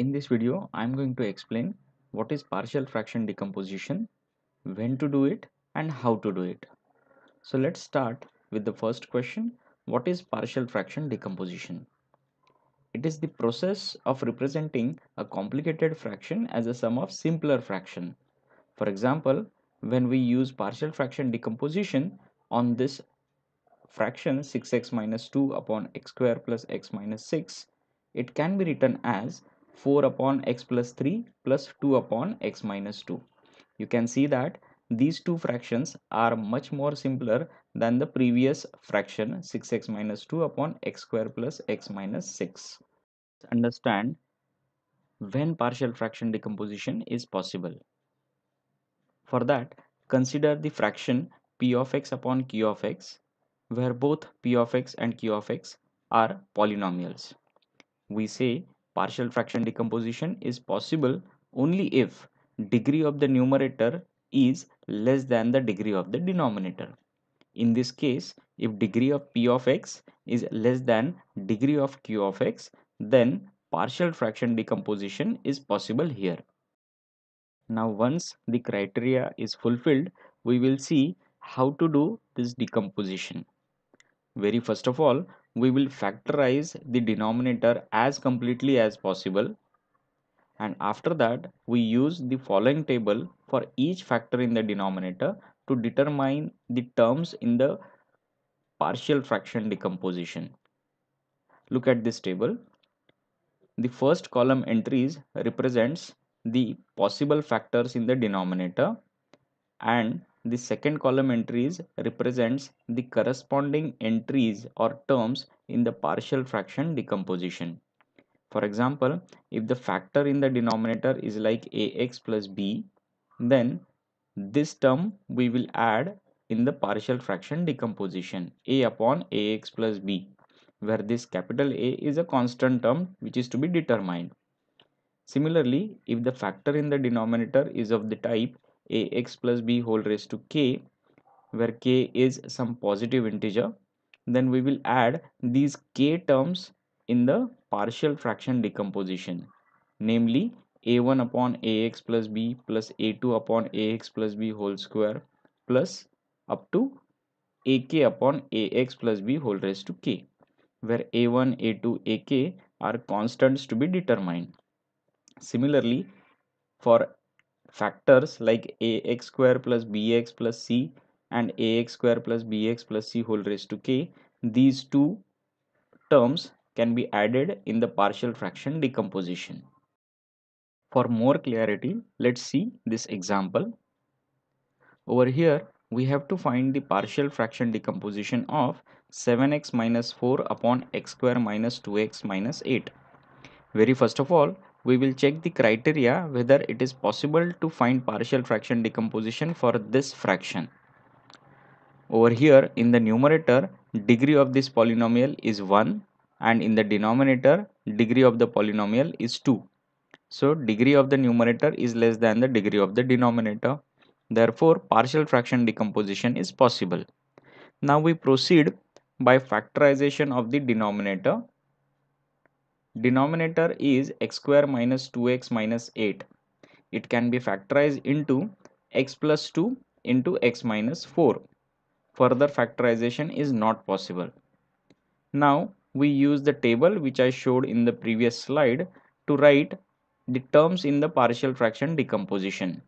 In this video, I am going to explain what is partial fraction decomposition, when to do it and how to do it. So let's start with the first question. What is partial fraction decomposition? It is the process of representing a complicated fraction as a sum of simpler fraction. For example, when we use partial fraction decomposition on this fraction 6x minus 2 upon x square plus x minus 6, it can be written as 4 upon x plus 3 plus 2 upon x minus 2. You can see that these two fractions are much more simpler than the previous fraction 6x minus 2 upon x square plus x minus 6. Understand when partial fraction decomposition is possible. For that, consider the fraction p of x upon q of x where both p of x and q of x are polynomials. We say partial fraction decomposition is possible only if degree of the numerator is less than the degree of the denominator. In this case, if degree of p of x is less than degree of q of x, then partial fraction decomposition is possible here. Now once the criteria is fulfilled, we will see how to do this decomposition. Very first of all, we will factorize the denominator as completely as possible and after that we use the following table for each factor in the denominator to determine the terms in the partial fraction decomposition. Look at this table. The first column entries represents the possible factors in the denominator and the second column entries represents the corresponding entries or terms in the partial fraction decomposition. For example, if the factor in the denominator is like ax plus b, then this term we will add in the partial fraction decomposition a upon ax plus b, where this capital A is a constant term which is to be determined. Similarly, if the factor in the denominator is of the type ax plus b whole raised to k where k is some positive integer then we will add these k terms in the partial fraction decomposition namely a1 upon ax plus b plus a2 upon ax plus b whole square plus up to ak upon ax plus b whole raised to k where a1 a2 ak are constants to be determined. Similarly for factors like ax square plus bx plus c and ax square plus bx plus c whole raised to k these two terms can be added in the partial fraction decomposition. For more clarity let's see this example. Over here we have to find the partial fraction decomposition of 7x minus 4 upon x square minus 2x minus 8 very first of all we will check the criteria whether it is possible to find partial fraction decomposition for this fraction. Over here in the numerator degree of this polynomial is 1 and in the denominator degree of the polynomial is 2. So degree of the numerator is less than the degree of the denominator. Therefore partial fraction decomposition is possible. Now we proceed by factorization of the denominator Denominator is x square minus 2x minus 8. It can be factorized into x plus 2 into x minus 4. Further factorization is not possible. Now we use the table which I showed in the previous slide to write the terms in the partial fraction decomposition.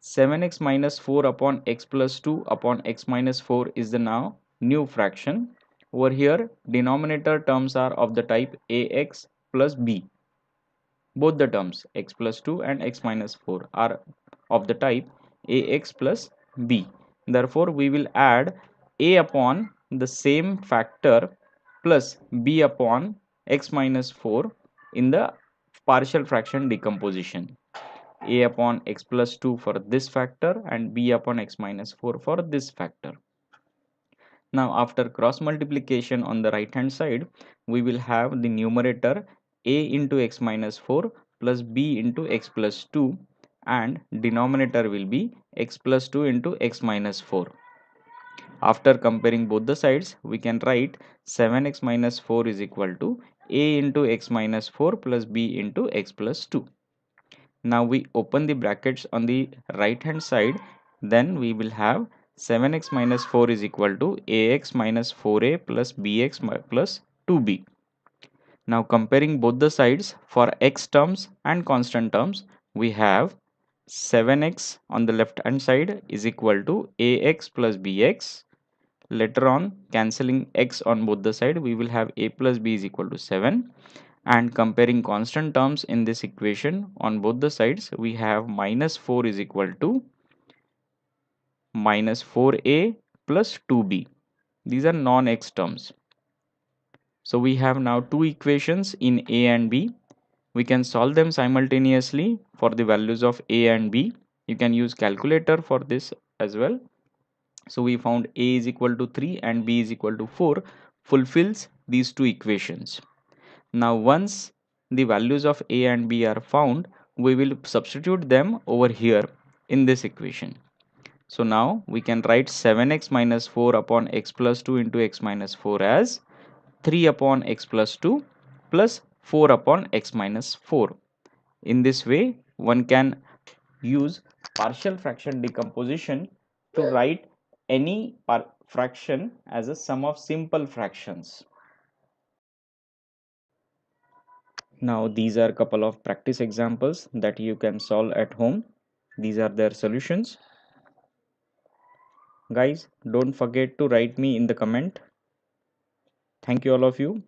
7x minus 4 upon x plus 2 upon x minus 4 is the now new fraction over here denominator terms are of the type ax plus b. Both the terms x plus 2 and x minus 4 are of the type ax plus b. Therefore, we will add a upon the same factor plus b upon x minus 4 in the partial fraction decomposition a upon x plus 2 for this factor and b upon x minus 4 for this factor. Now after cross multiplication on the right hand side, we will have the numerator a into x minus 4 plus b into x plus 2 and denominator will be x plus 2 into x minus 4. After comparing both the sides, we can write 7x minus 4 is equal to a into x minus 4 plus b into x plus 2. Now we open the brackets on the right hand side then we will have 7x minus 4 is equal to ax minus 4a plus bx plus 2b. Now comparing both the sides for x terms and constant terms we have 7x on the left hand side is equal to ax plus bx later on cancelling x on both the side we will have a plus b is equal to 7 and comparing constant terms in this equation on both the sides we have minus 4 is equal to minus 4a plus 2b these are non-x terms. So we have now two equations in a and b. We can solve them simultaneously for the values of a and b. You can use calculator for this as well. So we found a is equal to 3 and b is equal to 4 fulfills these two equations. Now once the values of a and b are found we will substitute them over here in this equation so now we can write 7x minus 4 upon x plus 2 into x minus 4 as 3 upon x plus 2 plus 4 upon x minus 4. In this way, one can use partial fraction decomposition to write any fraction as a sum of simple fractions. Now these are a couple of practice examples that you can solve at home. These are their solutions. Guys, don't forget to write me in the comment. Thank you all of you.